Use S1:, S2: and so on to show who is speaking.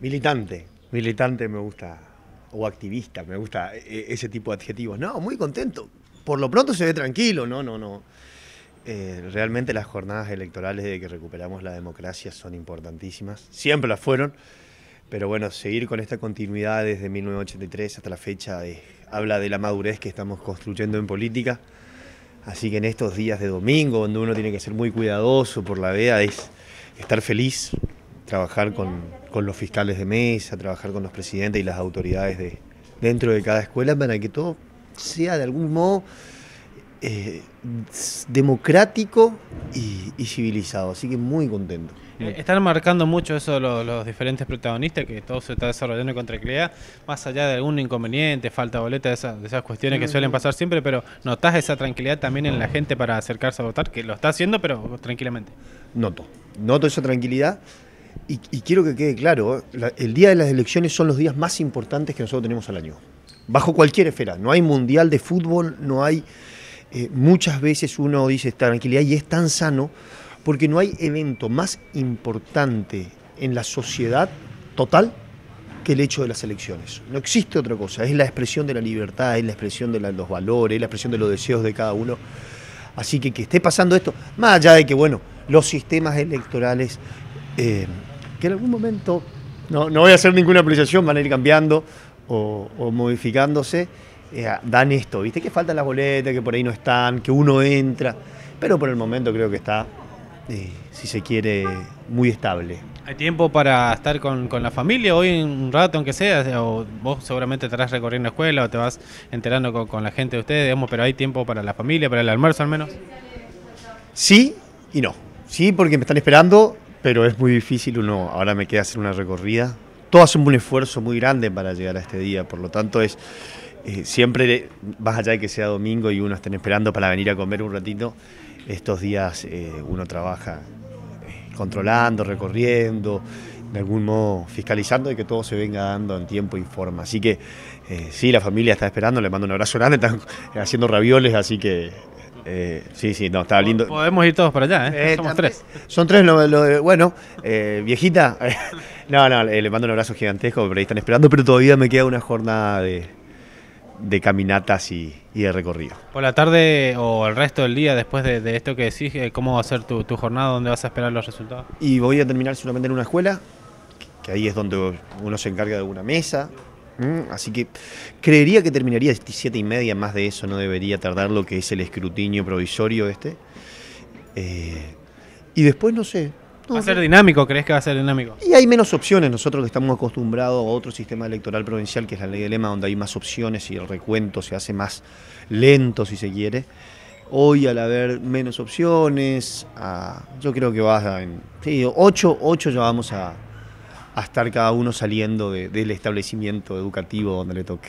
S1: Militante, militante me gusta, o activista, me gusta e- ese tipo de adjetivos. No, muy contento. Por lo pronto se ve tranquilo, no, no, no. Eh, realmente las jornadas electorales de que recuperamos la democracia son importantísimas, siempre las fueron, pero bueno, seguir con esta continuidad desde 1983 hasta la fecha habla de la madurez que estamos construyendo en política. Así que en estos días de domingo, donde uno tiene que ser muy cuidadoso por la vea, es estar feliz, trabajar con, con los fiscales de mesa, trabajar con los presidentes y las autoridades de, dentro de cada escuela para que todo sea de algún modo eh, democrático y, y civilizado. Así que muy contento.
S2: Eh, Están marcando mucho eso los, los diferentes protagonistas, que todo se está desarrollando con tranquilidad, más allá de algún inconveniente, falta boleta, de, esas- de esas cuestiones que suelen pasar siempre, pero ¿notás esa tranquilidad también en la gente para acercarse a votar? Que lo está haciendo, pero tranquilamente.
S1: Noto, noto esa tranquilidad y, quiero que quede claro, la- el día de las elecciones son los días más importantes que nosotros tenemos al año, bajo cualquier esfera. No hay mundial de fútbol, no hay... eh, muchas veces uno dice tranquilidad y es tan sano porque no hay evento más importante en la sociedad total que el hecho de las elecciones. No existe otra cosa, es la expresión de la libertad, es la expresión de los valores, es la expresión de los deseos de cada uno. Así que que esté pasando esto, más allá de que, bueno, los sistemas electorales, eh, que en algún momento, no, no voy a hacer ninguna apreciación, van a ir cambiando o, o modificándose, eh, dan esto, ¿viste? Que faltan las boletas, que por ahí no están, que uno entra, pero por el momento creo que está, eh, si se quiere, muy estable.
S2: ¿Hay tiempo para estar con, con la familia hoy un rato, aunque sea? O vos seguramente estarás recorriendo escuela o te vas enterando con, con la gente de ustedes, digamos, pero hay tiempo para la familia, para el almuerzo al menos.
S1: Sí y no. Sí, porque me están esperando, pero es muy difícil. Uno ahora me queda hacer una recorrida. Todos hacen un esfuerzo muy grande para llegar a este día, por lo tanto es eh, siempre, más allá de que sea domingo y uno estén esperando para venir a comer un ratito, estos días eh, uno trabaja eh, controlando, recorriendo, de algún modo fiscalizando y que todo se venga dando en tiempo y forma. Así que sí, la familia está esperando, le mando un abrazo grande, están haciendo ravioles, así que eh, sí, sí, no, estaba lindo.
S2: Podemos ir todos para allá, ¿eh?
S1: Eh,
S2: Somos tres.
S1: Son tres, lo, lo de- bueno, eh, viejita. no, no, le, le mando un abrazo gigantesco, pero ahí están esperando, pero todavía me queda una jornada de, de caminatas y, y de recorrido.
S2: Por la tarde o el resto del día, después de, de esto que decís, eh, ¿cómo va a ser tu, tu jornada? ¿Dónde vas a esperar los resultados?
S1: Y voy a terminar solamente en una escuela, que ahí es donde uno se encarga de una mesa. ¿M? Así que creería que terminaría a 17 y media, más de eso no debería tardar lo que es el escrutinio provisorio este. Eh, y después no sé. no,
S2: ¿Va a ser dinámico? ¿Crees que va a ser dinámico?
S1: Y hay menos opciones. Nosotros que estamos acostumbrados a otro sistema electoral provincial, que es la ley de lema, donde hay más opciones y el recuento se hace más lento, si se quiere. Hoy, al haber menos opciones, ah, yo creo que va en. Sí, ocho, ocho ya vamos a, a estar cada uno saliendo de- del establecimiento educativo donde le toque.